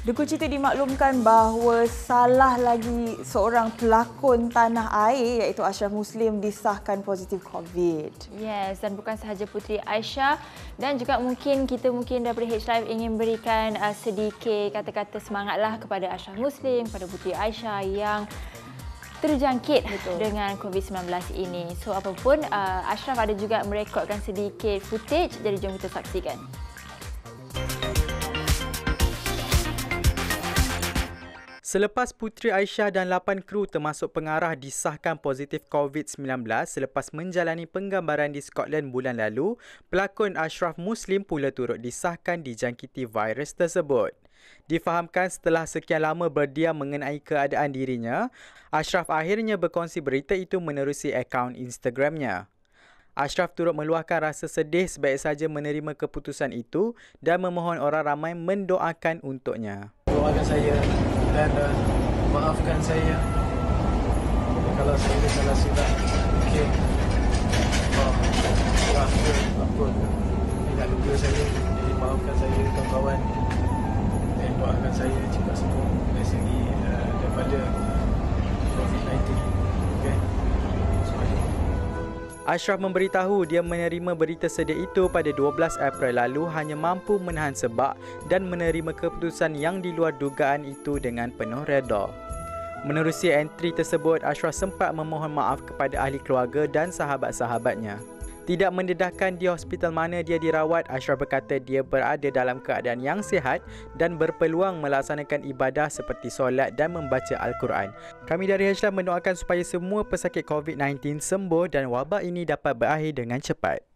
Duku Cita dimaklumkan bahawa salah lagi seorang pelakon tanah air iaitu Ashraf Muslim disahkan positif COVID. Yes, dan bukan sahaja Puteri Aisyah dan juga mungkin kita mungkin daripada H Live ingin berikan uh, sedikit kata-kata semangatlah kepada Ashraf Muslim, kepada Puteri Aisyah yang terjangkit Betul. dengan COVID-19 ini. So apapun, uh, Ashraf ada juga merekodkan sedikit footage, jadi jom kita saksikan. Selepas Puteri Aisyah dan 8 kru termasuk pengarah disahkan positif COVID-19 selepas menjalani penggambaran di Scotland bulan lalu, pelakon Ashraf Muslim pula turut disahkan dijangkiti virus tersebut. Difahamkan setelah sekian lama berdiam mengenai keadaan dirinya, Ashraf akhirnya berkongsi berita itu menerusi akaun Instagramnya. Ashraf turut meluahkan rasa sedih sebaik saja menerima keputusan itu dan memohon orang ramai mendoakan untuknya. Doakan saya dan uh, maafkan saya. Kalau saya salah silap mungkin oh, ke apa tidak lupa saya jadi maafkan saya kawan-kawan Ashraf memberitahu dia menerima berita sedih itu pada 12 April lalu hanya mampu menahan sebab dan menerima keputusan yang di luar dugaan itu dengan penuh reda. Menerusi entry tersebut, Ashraf sempat memohon maaf kepada ahli keluarga dan sahabat-sahabatnya. Tidak mendedahkan di hospital mana dia dirawat, Ashraf berkata dia berada dalam keadaan yang sihat dan berpeluang melaksanakan ibadah seperti solat dan membaca Al-Quran. Kami dari Hashlam mendoakan supaya semua pesakit COVID-19 sembuh dan wabak ini dapat berakhir dengan cepat.